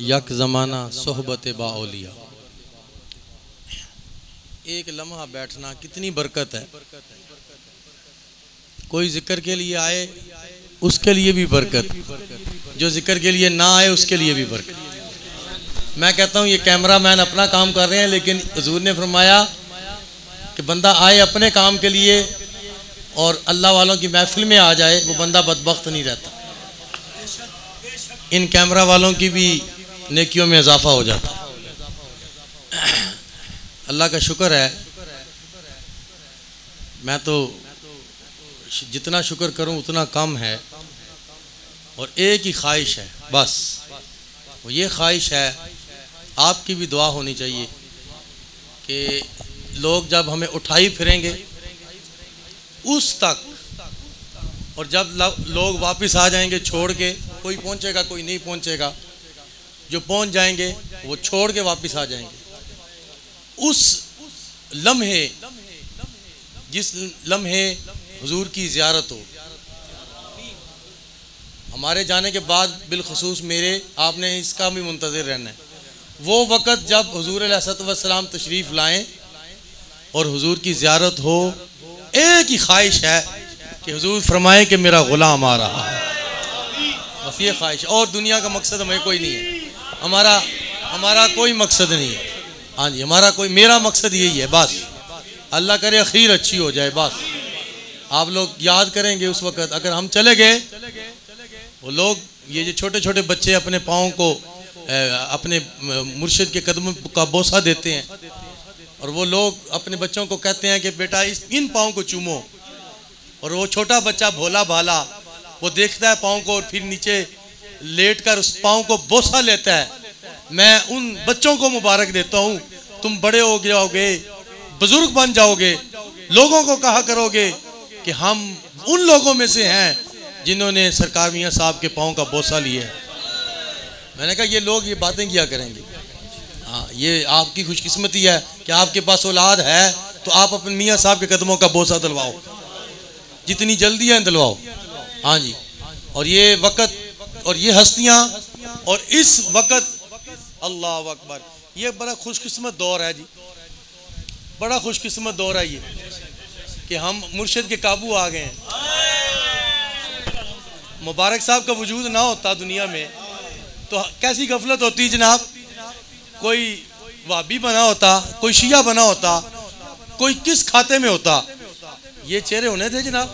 यक ज़माना सोहबत बाओलिया एक लम्हा बैठना कितनी बरकत है। कोई ज़िक्र के लिए आए, उसके लिए भी बरकत। जो ज़िक्र के लिए ना आए, उसके लिए भी बरकत। मैं कहता हूँ, ये कैमरा मैन अपना काम कर रहे हैं, लेकिन हजूर ने फरमाया कि बंदा आए अपने काम के लिए और अल्लाह वालों की महफिल में आ जाए, वो बंदा बदबख्त नहीं रहता। इन कैमरा वालों की भी नेकियों में इजाफा हो जाता अल्लाह का शुक्र है, मैं तो जितना शुक्र करूँ, उतना कम है और एक ही ख्वाहिश है, बस। वो ये ख्वाहिश है, आपकी भी दुआ होनी चाहिए कि लोग जब हमें उठाई फिरेंगे, उस तक, और जब लोग वापस आ जाएँगे छोड़ के, कोई पहुंचेगा, कोई नहीं पहुंचेगा जो पहुँच जाएँगे, वो छोड़ के वापस आ जाएँगे। उस लम्हे, जिस लम्हे हुजूर की ज़ियारत हो, हमारे जाने के बाद बिलखसूस मेरे, आपने इसका भी मुंतज़र रहना है। वो वक़्त जब हजूर सलाम तशरीफ़ लाएँ और हुजूर की ज़ियारत हो, एक ही ख्वाहिश है कि हजूर फरमाए कि मेरा ग़ुलाम आ रहा है। बस ये ख्वाहिश और दुनिया का मकसद हमें कोई नहीं है। हमारा हमारा कोई मकसद नहीं है। हाँ जी, हमारा कोई, मेरा मकसद यही है, बस। अल्लाह करे अखीर अच्छी हो जाए, बस। आप लोग याद करेंगे उस वक़्त, अगर हम चले गए, वो लोग, ये जो छोटे छोटे बच्चे अपने पाँव को अपने मुर्शिद के कदम का बोसा देते हैं, और वो लोग अपने बच्चों को कहते हैं कि, बेटा, इस, इन पाँव को चूमो। और वो छोटा बच्चा भोला भाला वो देखता है पाँव को और फिर नीचे लेट कर उस पाँव को बोसा लेता है। मैं उन बच्चों को मुबारक देता हूँ। तुम बड़े हो जाओगे, बुज़ुर्ग बन जाओगे, लोगों को कहा करोगे कि हम उन लोगों में से हैं जिन्होंने सरकार मियाँ साहब के पाँव का बोसा लिया मैंने कहा, ये लोग ये बातें किया करेंगे? हाँ ये आपकी खुशकिस्मती है कि आपके पास औलाद है तो आप अपने मियाँ साहब के कदमों का बोसा दिलवाओ। जितनी जल्दी है, दिलवाओ। हाँ जी। और ये वक़्त और ये हस्तियाँ, और इस वक़्त अल्लाह अकबर। ये बड़ा खुशकस्मत दौर है जी। बड़ा खुशकस्मत दौर है ये, कि हम मुर्शद के काबू आ गए हैं। मुबारक साहब का वजूद ना होता दुनिया में तो कैसी गफलत होती जनाब? कोई वाबी बना होता, कोई शिया बना होता, कोई किस खाते में होता? ये चेहरे होने थे जनाब।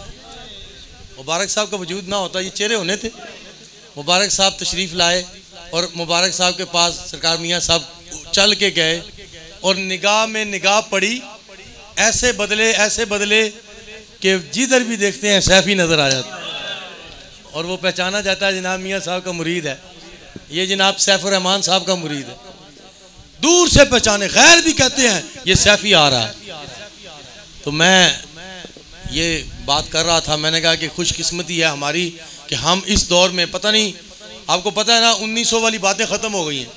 मुबारक साहब का वजूद ना होता, ये चेहरे होने थे। मुबारक साहब तशरीफ़ लाए और मुबारक साहब के पास सरकार मियाँ साहब चल के गए और निगाह में निगाह पड़ी। ऐसे बदले ऐसे बदले कि जिधर भी देखते हैं, सैफी नज़र आ जाता और वो पहचाना जाता है, जनाब मियाँ साहब का मुरीद है। ये जनाब सैफुररहमान साहब का मुरीद है। दूर से पहचाने खैर भी कहते हैं, ये सैफी आ रहा है। तो मैं ये बात कर रहा था, मैंने कहा कि खुशकिस्मती है हमारी। कि हम इस दौर में, पता नहीं, आपको पता है ना 1900 वाली बातें ख़त्म हो गई हैं।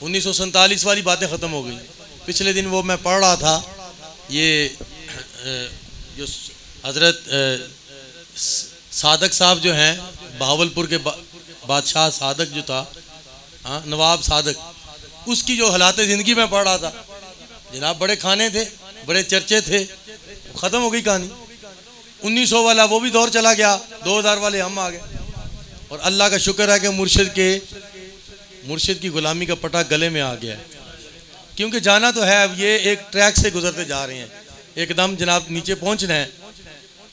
उन्नीस सौ सैंतालीस वाली बातें ख़त्म हो गई पिछले दिन वो मैं पढ़ रहा था, ये जो हज़रत सादक साहब जो हैं बहावलपुर के बादशाह सादक जो था हाँ नवाब सादक, उसकी जो हालात ज़िंदगी में पढ़ रहा था। जनाब, बड़े खाने थे, बड़े चर्चे थे, ख़त्म हो गई कहानी। 1900 वाला, वो भी दौर चला गया। 2000 वाले, हम आ गए। और अल्लाह का शुक्र है कि मुर्शिद के, मुर्शिद की गुलामी का पटा गले में आ गया है। क्योंकि जाना तो है, अब ये एक ट्रैक से गुजरते जा रहे हैं। एकदम जनाब नीचे पहुँचना है।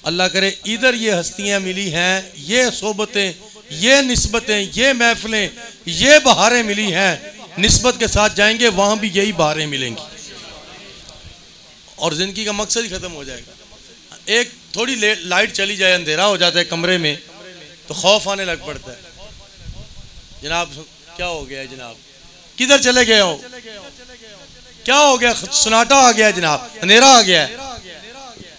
अल्लाह करे, इधर ये हस्तियाँ मिली हैं, ये सोबतें, ये नस्बतें, ये महफिलें, ये बहारें मिली हैं। नस्बत के साथ जाएँगे, वहाँ भी यही बहारें मिलेंगी। और ज़िंदगी का मकसद ही ख़त्म हो जाएगा। एक थोड़ी लाइट चली जाए, अंधेरा हो जाता है कमरे में तो खौफ आने लग पड़ता है। जनाब, क्या हो गया जनाब? किधर चले गए हो? क्या हो गया? सुनाटा आ गया जनाब, अंधेरा आ गया।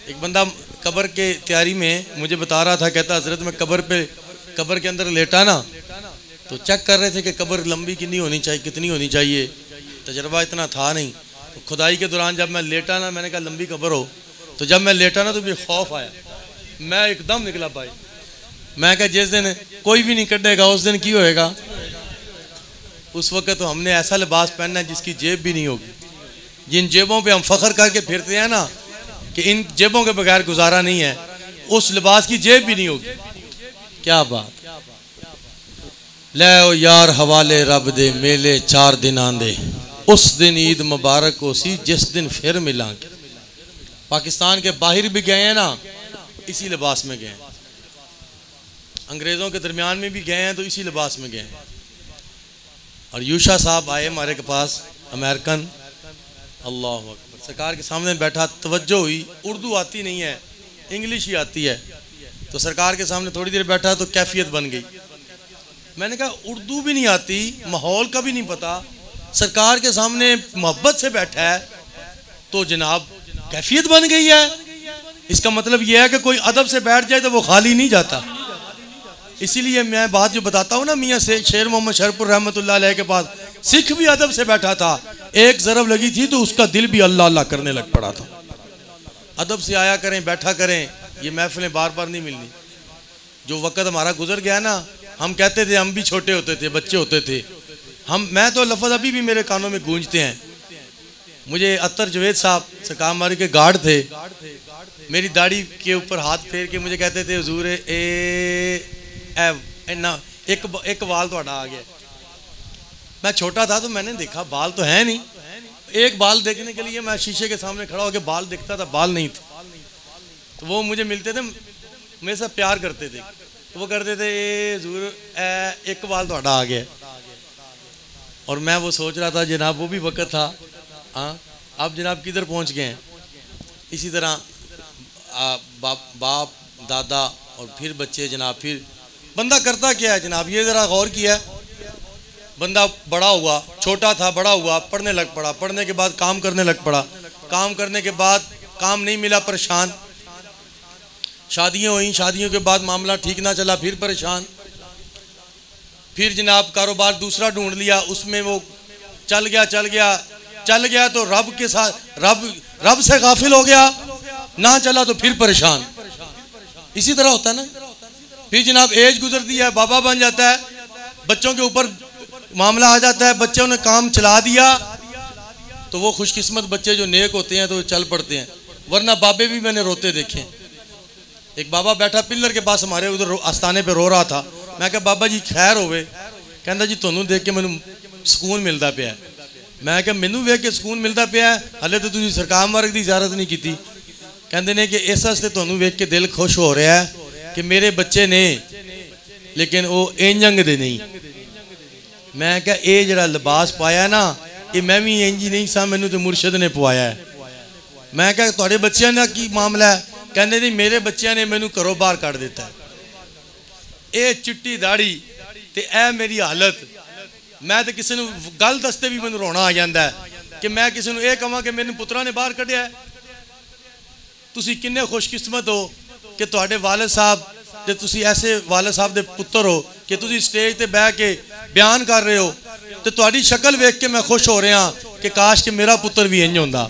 एक बंदा कब्र के तैयारी में मुझे बता रहा था, कहता, हज़रत, में कब्र पे, कब्र के अंदर लेटा ना। तो चेक कर रहे थे कि कब्र लंबी कितनी होनी चाहिए, कितनी होनी चाहिए। तजर्बा इतना था नहीं। तो खुदाई के दौरान जब मैं लेटा ना, मैंने कहा, लंबी कब्र हो। तो जब मैं लेटा ना तो मुझे खौफ आया। मैं एकदम निकला भाई। मैं कहा, जिस दिन कोई भी नहीं कटेगा उस दिन की होएगा? उस वक्त तो हमने ऐसा लिबास पहनना है जिसकी जेब भी नहीं होगी। जिन जेबों पे हम फख्र करके फिरते हैं ना, कि इन जेबों के बगैर गुजारा नहीं है, उस लिबास की जेब भी नहीं होगी। क्या बात। ले यार हवाले रब दे, मेले चार दिन आंदे। उस दिन ईद मुबारक हो सी जिस दिन फिर मिलांगे। पाकिस्तान के बाहर भी गए हैं ना, इसी लिबास में गए हैं। अंग्रेज़ों के दरमियान में भी गए हैं तो इसी लिबास में गए हैं। और यूशा साहब आए हमारे के पास, अमेरिकन। अल्लाह अकबर। सरकार के सामने बैठा, तवज्जो हुई, उर्दू आती नहीं है, इंग्लिश ही आती है। तो सरकार के सामने थोड़ी देर बैठा तो कैफियत बन गई। मैंने कहा, उर्दू भी नहीं आती, माहौल का भी नहीं पता। सरकार के सामने मोहब्बत से बैठा है तो जनाब कैफियत बन गई है। इसका मतलब यह है कि कोई अदब से बैठ जाए तो वो खाली नहीं जाता। इसीलिए मैं बात जो बताता हूँ ना मियाँ से, शेर मोहम्मद शरपुर रहमत के पास, सिख भी अदब से बैठा था। एक जरब लगी थी तो उसका दिल भी अल्लाह अल्लाह करने लग पड़ा था। अदब से आया करें, बैठा करें, ये महफिलें बार बार नहीं मिलनी। जो वक़्त हमारा गुजर गया ना, हम कहते थे, हम भी छोटे होते थे, बच्चे होते थे। हम, मैं तो लफज अभी भी मेरे कानों में गूंजते हैं। मुझे अतर जवेद साहब, सरकार मारी के गार्ड थे। मेरी दाढ़ी के ऊपर हाथ फेर के मुझे कहते थे, हजूर ए इन्ना, एक एक बाल तो आ गया मैं छोटा था तो मैंने देखा बाल तो है नहीं। एक बाल देखने के लिए मैं शीशे के सामने खड़ा होकर बाल दिखता था, बाल नहीं थे। तो वो मुझे मिलते थे, मेरे साथ प्यार करते थे। तो वो करते थे, ए जूर ए, एक बाल तो आ गया और मैं वो सोच रहा था, जनाब, वो भी वक्त था। हाँ? अब जनाब किधर पहुँच गए हैं? इसी तरह बाप बाप, दादा और फिर बच्चे जनाब, फिर बंदा करता क्या है जनाब? ये ज़रा गौर किया। बंदा बड़ा हुआ, छोटा था, बड़ा हुआ, पढ़ने लग पड़ा। पढ़ने के बाद काम करने लग पड़ा। काम करने के बाद काम नहीं मिला, परेशान। शादियाँ हुई, शादियों के बाद मामला ठीक ना चला, फिर परेशान। फिर जनाब कारोबार दूसरा ढूंढ लिया, उसमें वो चल गया चल गया। चल गया तो रब के साथ, रब रब से गाफिल हो गया। ना चला तो फिर परेशान। इसी तरह होता है ना? फिर जनाब एज गुजरती है, बाबा बन जाता है, बच्चों के ऊपर मामला आ जाता है, बच्चों ने काम चला दिया तो वो खुशकिस्मत बच्चे जो नेक होते हैं तो चल पड़ते हैं। वरना बाबे भी मैंने रोते देखे। एक बाबा बैठा पिल्लर के पास हमारे उधर आस्थाने पे रो रहा था। मैं क्या बाबा जी, खैर होवे। कहता जी थोनू देख के मैं सुकून मिलता पाया ਮੈਂ ਕਿਹਾ, ਮੈਨੂੰ ਵੇਖ ਕੇ ਸਕੂਨ ਮਿਲਦਾ ਪਿਆ ਹਲੇ ਤਾਂ ਤੁਸੀਂ ਸਰਕਾਰ ਮਾਰਗ ਦੀ ਇਜਾਜ਼ਤ ਨਹੀਂ ਕੀਤੀ। ਕਹਿੰਦੇ ਨੇ ਕਿ ਇਸ ਵਾਸਤੇ ਤੁਹਾਨੂੰ ਵੇਖ ਕੇ ਦਿਲ ਖੁਸ਼ ਹੋ ਰਿਹਾ ਕਿ ਮੇਰੇ ਬੱਚੇ ਨੇ, ਲੇਕਿਨ ਉਹ ਇੰਜੰਗ ਦੇ ਨਹੀਂ। ਮੈਂ ਕਿਹਾ, ਇਹ ਜਿਹੜਾ ਲਿਬਾਸ ਪਾਇਆ ਨਾ, ਇਹ ਮੈਂ ਵੀ ਇੰਜ ਹੀ ਨਹੀਂ ਸਾਂ, ਮੈਨੂੰ ਤੇ ਮੁਰਸ਼ਿਦ ਨੇ ਪਵਾਇਆ ਮੈਂ ਕਿਹਾ, ਤੁਹਾਡੇ ਬੱਚਿਆਂ ਦਾ ਕੀ ਮਾਮਲਾ ਹੈ? ਕਹਿੰਦੇ ਨੇ, ਮੇਰੇ ਬੱਚਿਆਂ ਨੇ ਮੈਨੂੰ ਘਰੋਂ ਬਾਹਰ ਕੱਢ ਦਿੱਤਾ ਇਹ ਚਿੱਟੀ ਦਾੜੀ ਤੇ ਇਹ ਮੇਰੀ ਹਾਲਤ ਮੈਂ ਤੇ ਕਿਸੇ ਨੂੰ ਗੱਲ ਦੱਸਦੇ ਵੀ ਮੈਨੂੰ ਰੋਣਾ ਆ ਜਾਂਦਾ ਕਿ ਮੈਂ ਕਿਸੇ ਨੂੰ ਇਹ ਕਹਾਂ ਕਿ ਮੈਨੂੰ ਪੁੱਤਰਾਂ ਨੇ ਬਾਹਰ ਕੱਢਿਆ ਤੁਸੀਂ ਕਿੰਨੇ ਖੁਸ਼ਕਿਸਮਤ ਹੋ ਕਿ ਤੁਹਾਡੇ ਵਾਲਦ ਸਾਹਿਬ ਤੇ ਤੁਸੀਂ ਐਸੇ ਵਾਲਦ ਸਾਹਿਬ ਦੇ ਪੁੱਤਰ ਹੋ ਕਿ ਤੁਸੀਂ ਸਟੇਜ ਤੇ ਬਹਿ ਕੇ ਬਿਆਨ ਕਰ ਰਹੇ ਹੋ ਤੇ ਤੁਹਾਡੀ ਸ਼ਕਲ ਵੇਖ ਕੇ ਮੈਂ ਖੁਸ਼ ਹੋ ਰਿਹਾ ਕਿ ਕਾਸ਼ ਕਿ ਮੇਰਾ ਪੁੱਤਰ ਵੀ ਇੰਜ ਹੁੰਦਾ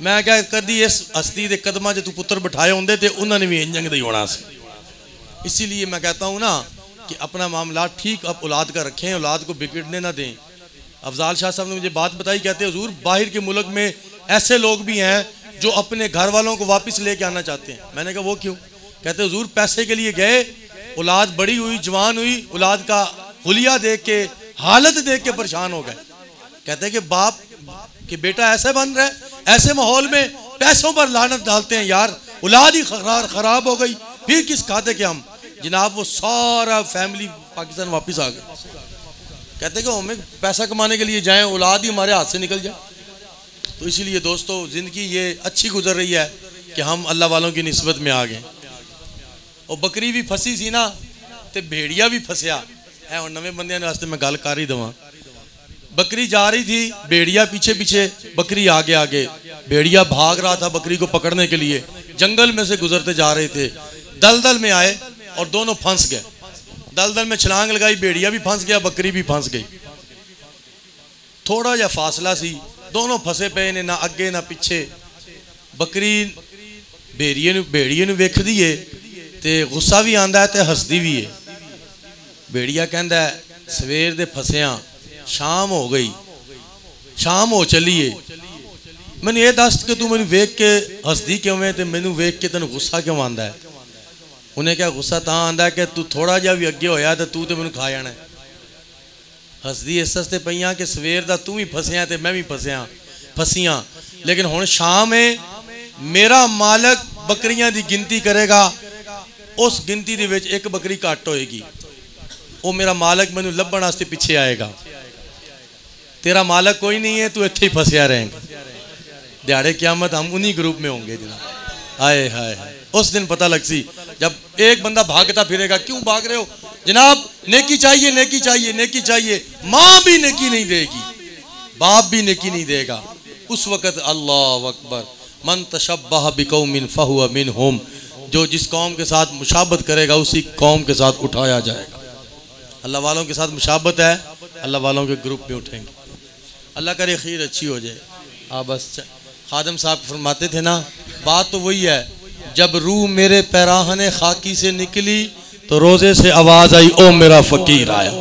ਮੈਂ ਕਿਹਾ ਕਦੀ ਇਸ ਹਸਤੀ ਦੇ ਕਦਮਾਂ 'ਚ ਤੂੰ ਪੁੱਤਰ ਬਿਠਾਏ ਹੁੰਦੇ ਤੇ ਉਹਨਾਂ ਨੇ ਵੀ ਇੰਜ ਦਾ ਹੀ ਹੋਣਾ ਸੀ ਇਸੇ ਲਈ ਮੈਂ ਕਹਤਾ ਹੂੰ ਨਾ कि अपना मामला ठीक अब औलाद का रखें, औलाद को बिगड़ने ना दें। अफजाल शाह साहब ने मुझे बात बताई, कहते हैं हजूर, बाहर के मुल्क में ऐसे लोग भी हैं जो अपने घर वालों को वापस लेके आना चाहते हैं। मैंने कहा, वो क्यों? कहते, हजूर, पैसे के लिए गए, औलाद बड़ी हुई, जवान हुई, औलाद का हुलिया देख के, हालत देख के परेशान हो गए। कहते कि, बाप, कि बेटा ऐसे बन रहे ऐसे माहौल में पैसों पर लानत डालते हैं यार, औलाद ही खराब हो गई, फिर किस खाते के हम जनाब, वो सारा फैमिली पाकिस्तान वापस आ गए। कहते कि हमें पैसा कमाने के लिए जाएँ, औलाद ही हमारे हाथ से निकल जाए। तो इसीलिए दोस्तों, ज़िंदगी ये अच्छी गुजर रही है कि हम अल्लाह वालों की नस्बत में आ गए। और बकरी भी फसी सी ना तो भेड़िया भी फसया। है, और नवे बंद वास्ते मैं गल कर ही देव। बकरी जा रही थी, भेड़िया पीछे पीछे, बकरी आगे आगे। भेड़िया भाग रहा था बकरी को पकड़ने के लिए। जंगल में से गुजरते जा रहे थे। दलदल में आए और दोनों फंस गए। दलदल में छलांग लगाई बेड़िया भी फंस गया, बकरी भी फंस गई। थोड़ा या फासला सी, दोनों फसे पे ने ना अगे ना पिछे। बकरी बेड़िए बेड़िए वेखती है तो गुस्सा भी आता है तो हसदी भी है। बेड़िया कहता है, सवेर दे फसया शाम हो गई, शाम हो चली है। मैंने ये दस कि तू मैं वेख के हसदी क्यों है तो मैनू वेख के तेन गुस्सा क्यों आता है? ਉਹਨੇ ਕਿਹਾ ਗੁੱਸਾ ਤਾਂ ਆਂਦਾ ਕਿ ਤੂੰ ਥੋੜਾ ਜਿਹਾ ਵੀ ਅੱਗੇ ਹੋਇਆ ਤੇ ਤੂੰ ਤੇ ਮੈਨੂੰ ਖਾ ਜਾਣਾ ਹੈ। ਹੱਸਦੀ ਇਸ ਵਾਸਤੇ ਪਈਆਂ ਕਿ ਸਵੇਰ ਦਾ ਤੂੰ ਵੀ ਫਸਿਆ ਤੇ ਮੈਂ ਵੀ ਫਸਿਆ ਫਸੀਆਂ ਲੇਕਿਨ ਹੁਣ ਸ਼ਾਮ ਹੈ ਮੇਰਾ ਮਾਲਕ ਬੱਕਰੀਆਂ ਦੀ ਗਿਣਤੀ ਕਰੇਗਾ ਉਸ ਗਿਣਤੀ ਦੇ ਵਿੱਚ ਇੱਕ ਬੱਕਰੀ ਘੱਟ ਹੋਏਗੀ ਉਹ ਮੇਰਾ ਮਾਲਕ ਮੈਨੂੰ ਲੱਭਣ ਵਾਸਤੇ ਪਿੱਛੇ ਆਏਗਾ तेरा मालक कोई नहीं है तू इतने ही फंसया रहेगा दिहाड़े क्यामत हम उन्हीं ग्रुप में होंगे जनाब हाय हाय हाय उस दिन पता लग सी जब एक बंदा भागता फिरेगा, क्यों भाग रहे हो? जनाब, नेकी चाहिए नेकी चाहिए नेकी चाहिए। माँ भी नेकी नहीं देगी, बाप भी नेकी नहीं देगा। उस वक़्त अल्लाह अकबर, मन तशब्बह बिकौमिन फहुआ मिन होम जो जिस कौम के साथ मुशाबत करेगा, उसी कौम के साथ उठाया जाएगा। अल्लाह वालों के साथ मुशाबत है, अल्लाह वालों के ग्रुप में उठेंगे। अल्लाह करे खीर अच्छी हो जाए। हाँ बस। खादम साहब फरमाते थे ना, बात तो वही है जब रूह मेरे पैराहने खाकी से निकली तो रोज़े से आवाज़ आई, ओ मेरा फ़कीर आया।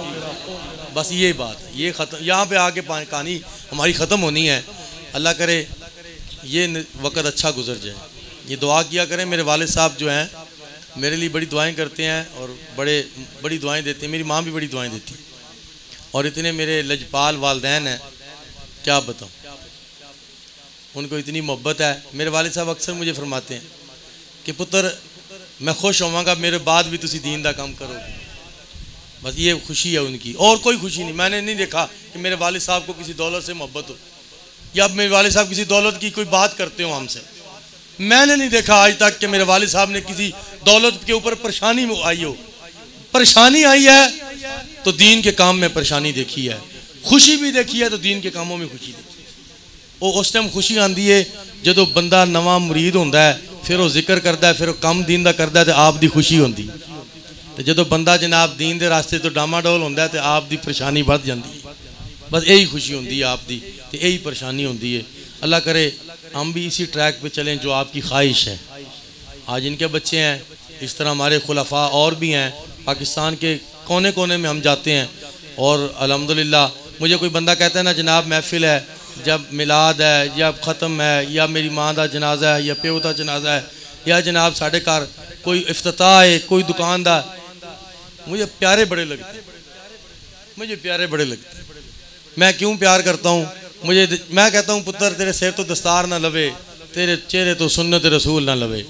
बस ये बात है ये ख़त्म यहाँ पे आके कहानी हमारी ख़त्म होनी है। अल्लाह करे, ये वक़्त अच्छा गुजर जाए। ये दुआ किया करें, मेरे वालिद साहब जो हैं, मेरे लिए बड़ी दुआएँ करते हैं, और बड़े, बड़ी दुआएँ देते हैं। मेरी माँ भी बड़ी दुआएँ देती और इतने मेरे लजपाल वालदेन हैं, क्या बताऊँ? उनको इतनी मोहब्बत है। मेरे वालिद साहब अक्सर मुझे फरमाते हैं कि पुत्र मैं खुश होवांगा मेरे बाद भी तुसी दीन का काम करोगे बस ये खुशी है उनकी और कोई खुशी नहीं मैंने नहीं देखा कि मेरे वालिद साहब को किसी दौलत से मोहब्बत हो या मेरे वालिद साहब किसी दौलत की कोई बात करते हो हमसे मैंने नहीं देखा आज तक कि मेरे वालिद साहब ने किसी दौलत के ऊपर परेशानी में आई हो परेशानी आई है तो दीन के काम में परेशानी देखी है खुशी भी देखी है तो दीन के कामों में खुशी देखी ਉਹ ਉਸ ਟਾਈਮ ਖੁਸ਼ੀ ਆਂਦੀ ਏ ਜਦੋਂ ਬੰਦਾ ਨਵਾਂ ਮੁਰੀਦ ਹੁੰਦਾ ਹੈ ਫਿਰ ਉਹ ਜ਼ਿਕਰ ਕਰਦਾ ਹੈ ਫਿਰ ਉਹ ਕੰਮ ਦੀਨ ਦਾ ਕਰਦਾ ਹੈ ਤੇ ਆਪ ਦੀ ਖੁਸ਼ੀ ਹੁੰਦੀ ਹੈ। ਤੇ ਜਦੋਂ ਬੰਦਾ ਜਨਾਬ ਦੀਨ ਦੇ ਰਾਸਤੇ ਤੋਂ ਡਾਮਾਡੋਲ ਹੁੰਦਾ ਹੈ ਤੇ ਆਪ ਦੀ ਪਰੇਸ਼ਾਨੀ ਵੱਧ ਜਾਂਦੀ ਹੈ बस यही खुशी होती है आपकी तो यही परेशानी होती है अल्लाह करे हम भी इसी ट्रैक पे चलें जो आपकी ख्वाहिश है आज इनके बच्चे हैं इस तरह हमारे खुलफा और भी हैं पाकिस्तान के कोने कोने में हम जाते हैं और अल्हम्दुलिल्लाह मुझे कोई बंदा कहता है ना जनाब महफिल है जब मिलाद है जब ख़त्म है, या मेरी माँ का जनाजा है, या प्यो का जनाजा है, या जनाब साढ़े घर कोई अफ्ताह है, कोई दुकानदार मुझे प्यारे बड़े लगते। मुझे प्यारे बड़े लगते। मैं क्यों प्यार करता हूँ? मुझे मैं कहता हूँ, पुत्र, तेरे सिर तो दस्तार ना लवे, तेरे चेहरे तो सुन्नत रसूल ना लवे।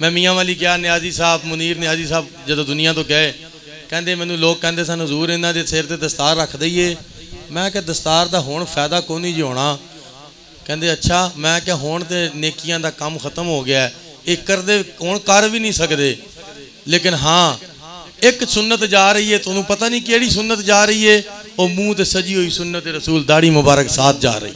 मैं मियाँ वाली क्या, न्याजी साहब, मुनीर न्याजी साहब जो दुनिया तो गए कहें मैं लोग कहें सन, हजूर इन्हों के सिर से दस्तार रख दईए ਮੈਂ ਕਿਹਾ ਦਸਤਾਰ ਦਾ ਹੁਣ ਫਾਇਦਾ ਕੋਈ ਨਹੀਂ ਜੀ ਹੋਣਾ ਕਹਿੰਦੇ ਅੱਛਾ ਮੈਂ ਕਿਹਾ ਹੁਣ ਤੇ ਨੇਕੀਆਂ ਦਾ ਕੰਮ ਖਤਮ ਹੋ ਗਿਆ ਹੈ। ਇਹ ਕਰਦੇ ਹੁਣ ਕਰ ਵੀ ਨਹੀਂ ਸਕਦੇ ਲੇਕਿਨ ਹਾਂ ਇੱਕ ਸੁਨਨਤ ਜਾ ਰਹੀ ਹੈ ਤੁਹਾਨੂੰ ਪਤਾ ਨਹੀਂ ਕਿਹੜੀ ਸੁਨਨਤ ਜਾ ਰਹੀ ਹੈ ਉਹ ਮੂੰਹ ਤੇ सजी हुई सुन्नत रसूल दाढ़ी मुबारक साथ जा रही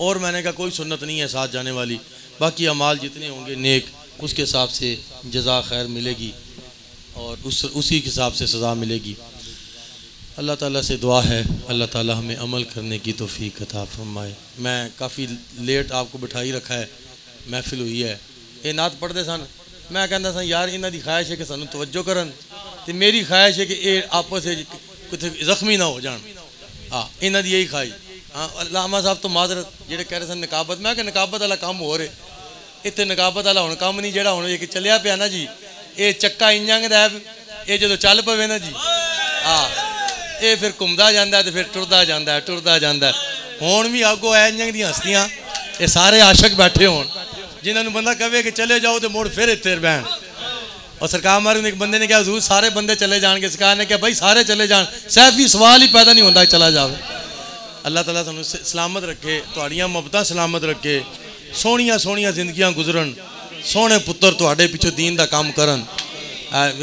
और मैंने कहा कोई सुन्नत नहीं है साथ जाने वाली बाकी अमाल जितने होंगे नेक उसके हिसाब से जजा खैर मिलेगी और उस उसी के हिसाब से सज़ा मिलेगी अल्लाह ताला से दुआ है, अल्लाह ताला हमें अमल करने की तोफ़ी अता फरमाए। मैं काफ़ी लेट आपको बिठाई रखा है, महफिल हुई है। ये नात पढ़ते सन, मैं कहता सर यार इन्हों की ख्वाहिश है कि सू तवज्जो कर मेरी ख्वाहिश है कि ये आपस कितने जख्मी ना हो जाए हाँ इन्हों की यही ख्वाहिश। हाँ अलामा साहब तो माजरत जो कह रहे सर नकाबत, मैं क्या नकाबत वाला काम हो। रहे इतने नकाबत वाला हूँ काम नहीं जोड़ा हूँ चलिया पाया ना जी ये चक्का इंजंग दैब ये जो चल पवे ना जी। हाँ। ਇਹ ਫਿਰ ਘੁੰਮਦਾ ਜਾਂਦਾ ਤੇ ਫਿਰ ਟੁਰਦਾ ਜਾਂਦਾ ਹੈ, ਟੁਰਦਾ ਜਾਂਦਾ ਹੈ। ਹੁਣ ਵੀ ਆਗੋ ਐ ਇੰਜਾਂ ਦੀਆਂ ਹਸਤੀਆਂ ਇਹ ਸਾਰੇ ਆਸ਼ਕ ਬੈਠੇ ਹੋਣ ਜਿਨ੍ਹਾਂ ਨੂੰ ਬੰਦਾ ਕਹੇ ਕਿ ਚਲੇ ਜਾਓ ਤੇ ਮੁੜ ਫਿਰ ਇੱਥੇ ਬਹਿਣ और सरकार मारू ने एक बंदे ने कहा हजूर सारे बंदे चले जाएंगे सरकार ने कहा भाई सारे चले जान सैफी सवाल ही पैदा नहीं होता कि चला जावे अल्लाह ताला सानू स- सलामत रखे ਤੁਹਾਡੀਆਂ ਮੁਹੱਬਤਾਂ ਸਲਾਮਤ ਰੱਖੇ ਸੋਹਣੀਆਂ ਸੋਹਣੀਆਂ ਜ਼ਿੰਦਗੀਆਂ ਗੁਜ਼ਰਨ ਸੋਹਣੇ ਪੁੱਤਰ ਤੁਹਾਡੇ ਪਿੱਛੇ ਦੀਨ ਦਾ ਕੰਮ ਕਰਨ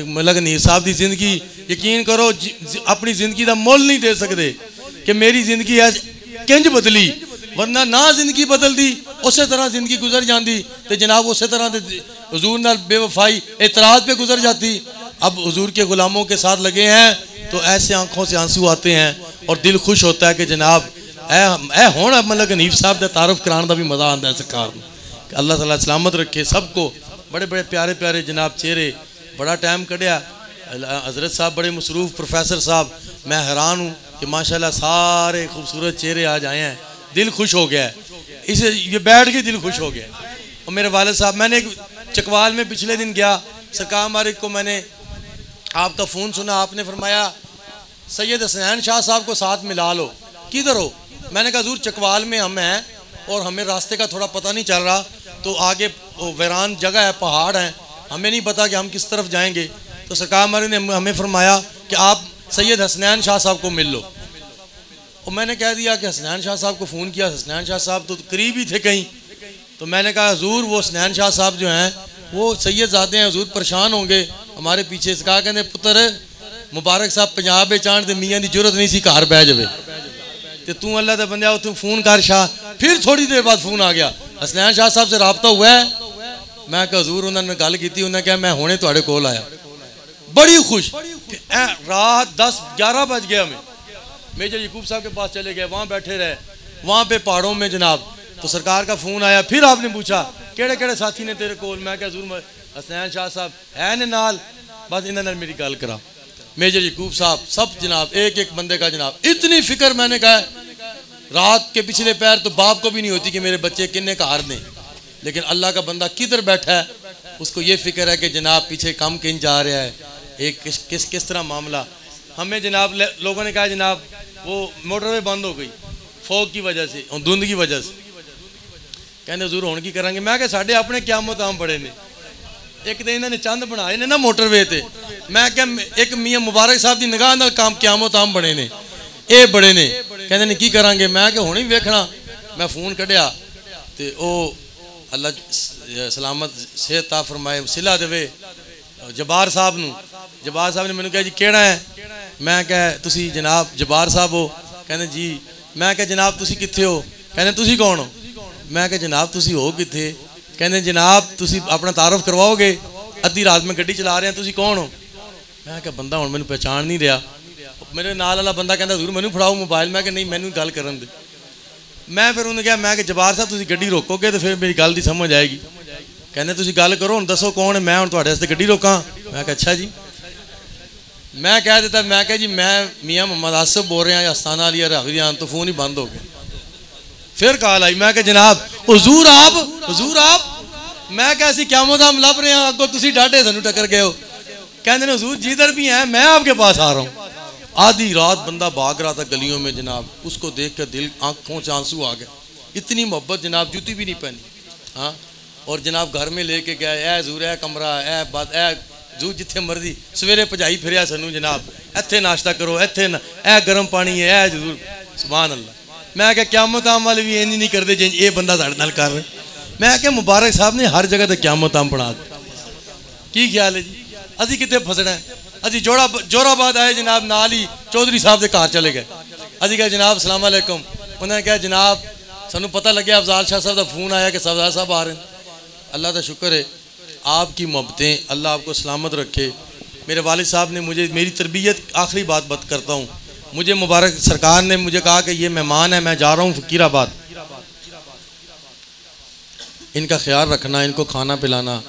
ਮਲਕ ਨੀਰ ਸਾਹਿਬ ਦੀ ਜ਼ਿੰਦਗੀ ਯਕੀਨ ਕਰੋ ਜ- ਜ- ਆਪਣੀ ਜ਼ਿੰਦਗੀ ਦਾ ਮੁੱਲ ਨਹੀਂ ਦੇ ਸਕਦੇ ਕਿ ਮੇਰੀ ਜ਼ਿੰਦਗੀ ਐ ਕਿੰਜ ਬਦਲੀ ਵਰਨਾ ਨਾ ਜ਼ਿੰਦਗੀ ਬਦਲਦੀ ਉਸੇ ਤਰ੍ਹਾਂ ਜ਼ਿੰਦਗੀ ਗੁਜ਼ਰ ਜਾਂਦੀ ਤੇ ਜਨਾਬ ਉਸੇ ਤਰ੍ਹਾਂ ਦੇ हुजूर नाल बेवफाई एतराज़ पे गुजर जाती अब हुजूर के गुलामों के साथ लगे हैं तो ऐसे आंखों से आंसू आते हैं और दिल खुश होता है कि जनाब ए ए ਹੁਣ ਮਤਲਬ ਹਨੀਫ ਸਾਹਿਬ ਦਾ ਤਾਰਫ ਕਰਾਉਣ ਦਾ ਵੀ ਮਜ਼ਾ ਆਉਂਦਾ ਹੈ ਸਰਕਾਰ ਨੂੰ ਕਿ ਅੱਲਾਹ ਤਾਲਾ ਸਲਾਮਤ ਰੱਖੇ ਸਭ को बड़े बड़े प्यारे प्यारे जनाब चेहरे बड़ा टाइम कढ़िया। हज़रत साहब बड़े मसरूफ़ प्रोफेसर साहब, मैं हैरान हूँ कि माशाल्लाह सारे खूबसूरत चेहरे आज आए हैं। दिल खुश हो गया है। इसे ये बैठ के दिल खुश हो गया और मेरे वाले साहब, मैंने एक चकवाल में पिछले दिन गया। सरकार मारिक को मैंने आपका फ़ोन सुना, आपने फरमाया, सैयद हसनैन शाह साहब को साथ मिला लो। किधर हो? मैंने कहा ज़रूर चकवाल में हम हैं और हमें रास्ते का थोड़ा पता नहीं चल रहा तो आगे वैरान जगह है, पहाड़ है। हमें नहीं पता कि हम किस तरफ़ जाएँगे। तो सरकार मारी ने हमें फरमाया कि आप सैयद हसनैन शाह साहब को मिल लो। और मैंने कह दिया कि हसनैन शाह साहब को फ़ोन किया, हसनैन शाह साहब तो करीब ही थे कहीं। तो मैंने कहा, हजूर, वो हसनैन शाह साहब जो हैं, वो सैयद ज़ादे हैं, हजूर परेशान होंगे हमारे पीछे। से कहा कहते पुत्र, मुबारक साहब, पंजाब चाण के मियाँ की ज़रूरत नहीं सी, घर बह जाए तो तू अल्लाह बंद तू फ़ोन कर शाह। फिर थोड़ी देर बाद फ़ोन आ गया। हसनैन शाह साहब से रबता मैं हजूर, उन्होंने गल की उन्हें कहा, मैं हुने थोड़े कोल आया। बड़ी खुश। रात दस ग्यारह बज गया हमें मेजर यकूब साहब के पास चले गए, वहाँ बैठे रहे। वहाँ पे पहाड़ों में जनाब तो सरकार का फ़ोन आया, फिर आपने पूछा, केड़े केड़े साथी ने तेरे कोल? मैं क्या ज़रूर हसनैन शाह साहब है ने नाल। बस इन्होंने मेरी गल करा मेजर यकूब साहब, सब जनाब एक एक बंदे का जनाब, इतनी फ़िक्र मैंने कहा, रात के पिछले पैर तो बाप को भी नहीं होती कि मेरे बच्चे किन्ने का हार दें। लेकिन अल्लाह का बंदा किधर बैठा है? उसको ये फ़िक्र है कि जनाब पीछे कम किन जा रहा है? एक किस किस किस तरह मामला? हमें जनाब लोगों ने कहा, जनाब, वो मोटरवे बंद हो गई, फोग की वजह से धुंध की वजह से। कहते ज़रूर हूँ की करेंगे? मैं साढ़े अपने क्या मुताम बड़े ने। एक तो इन्होंने चंद बनाए ने ना मोटरवे ते। मैं क्या एक मियाँ मुबारक साहब की निगाह काम क्या मुताम बने ने। ये बड़े ने। कहते ने की करा मैं कि हूँ ही वेखना। मैं फ़ोन कढ़िया तो अल्लाह सलामत सेहत फरमाए सिला देवे। जबार साहब न। जबार साहब ने मैंने कहा, जी केड़ा है मैं क्या तुम जनाब जबार साहब हो। कहते जी। मैं क्या जनाब तुम कितने हो? कहते तुम कौन हो? मैं क्या जनाब तुम हो कितने कहते जनाब तुम अपना तारफ करवाओगे? अद्धी रात में गड्डी चला रहे तुम कौन हो? मैं क्या बंदा हूँ मैं पहचान नहीं रहा। मेरे नाल बंदा कहता ज़रूर मैं फड़ाओ मोबाइल। मैं मैं फिर उन्हें कहा, मैं जबार साहब तुम गड्डी रोकोगे तो फिर मेरी गल की समझ आएगी। कहते तुम गल करो हूँ दसो कौन है? मैं हूँ थोड़े गड्डी रोका। मैं अच्छा जी। मैं कह दिता मैं कह जी, मैं, मियाँ मोहम्मद आसफ बोल रहा आस्थाना वाली हवियान तो फ़ोन ही बंद हो गया। फिर कॉल आई, मैं जनाब, हजूर आप हजूर आप, मैं क्या क्या मोदाम लभ रहे अगो तुम डाटे सू टक्कर गए कहते हजूर जिधर भी है, मैं आपके पास आ रहा हूँ। आधी रात बंदा भाग रहा था गलियों में जनाब। उसको देख कर दिल, आँखों से आँसू आ गए। इतनी मोहब्बत जनाब, जूती भी नहीं पहनी। हाँ? और जनाब घर में लेके गया ए जूर है कमरा ए बात ए जू जिथे मर्ज़ी। सवेरे भजाई फिर सनू जनाब। इतने नाश्ता करो इतने ए गर्म पानी है ए ज़रूर सुबह अल्लाह मैं क्या क्यामत आम वाले भी इंज नहीं करते जिंज ये बंदा साढ़े कर रहे। मैं क्या मुबारक साहब ने हर जगह तो क्यामत आम बना की ख्याल है जी? अभी कितने फसना है? अभी जोड़ा जोराबाद आए जनाब, नाल ही चौधरी साहब के घर चले गए। अभी कहा, जनाब सलामकुम उन्होंने कहा, जनाब सू पता लगे अफजाल शाह साहब का फ़ोन आया कि सफजाल साहब आ रहे हैं। अल्लाह का शुक्र है, आपकी मोहब्बतें, अल्लाह आपको सलामत रखे। मेरे वालिद साहब ने मुझे, मेरी तरबियत आखिरी बात बत करता हूँ। मुझे मुबारक सरकार ने मुझे कहा कि ये मेहमान है, मैं जा रहा हूँ फ़कीराबाद। इनका ख्याल रखना, इनको खाना पिलाना।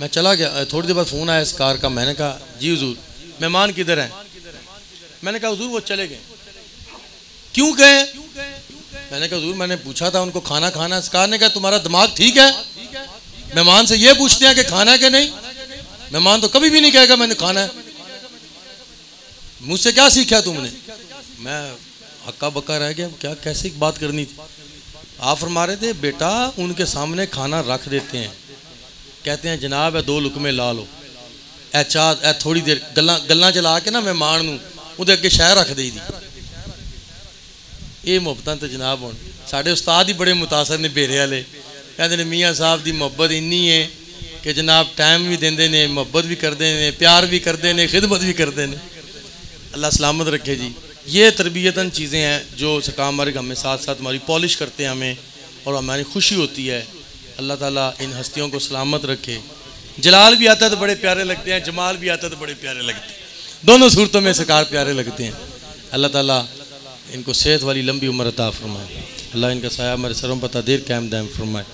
मैं चला गया, थोड़ी देर बाद फ़ोन आया इस कार का, मैंने कहा, जी हजूर मेहमान किधर हैं? मैंने कहा, हजूर, वो चले गए। क्यों गए? मैंने कहा, हजूर, मैंने पूछा था उनको, खाना खाना। कार ने कहा, तुम्हारा दिमाग ठीक है? मेहमान से ये पूछते हैं कि खाना है कि नहीं? मेहमान तो कभी भी नहीं कहेगा, मैंने खाना है। मुझसे क्या सीखा तुमने? मैं हक्का बक्का रह गया, क्या, कैसी बात करनी थी? आप फरमा रहे थे, बेटा, उनके सामने खाना रख देते हैं। कहते हैं, जनाब है दो लुकमे ला लो। ए चाह ए थोड़ी देर गल गल् चला के ना मेहमान ਉਹਦੇ ਅੱਗੇ ਸ਼ਹਿ ਰੱਖ ਦੇਈਦੀ ਇਹ ਮੁਹੱਬਤਾਂ ਤੇ ਜਨਾਬ ਹੁਣ ਸਾਡੇ ਉਸਤਾਦ ਹੀ ਬੜੇ ਮੁਤਾਸਰ ਨੇ ਬੇਰੇ ਵਾਲੇ कहते हैं मियाँ साहब की मुहब्बत इन्नी है कि जनाब टाइम भी देंगे ने मुहब्बत भी करते हैं प्यार भी करते हैं खिदमत भी करते हैं अल्लाह सलामत रखे जी ये तरबियतन चीज़ें हैं जो सकाम मार्ग हमें साथ साथ हमारी पॉलिश करते हैं हमें और हमारी खुशी होती है अल्लाह ताला इन हस्तियों को सलामत रखे जलाल भी आता तो बड़े प्यारे लगते हैं, जमाल भी आता तो बड़े प्यारे लगते हैं। दोनों सूरतों में सकार प्यारे लगते हैं। अल्लाह ताला इनको सेहत वाली लंबी उम्र अता फरमाए। अल्लाह इनका साया मेरे सरों पता देर कैम दैम फरमाए।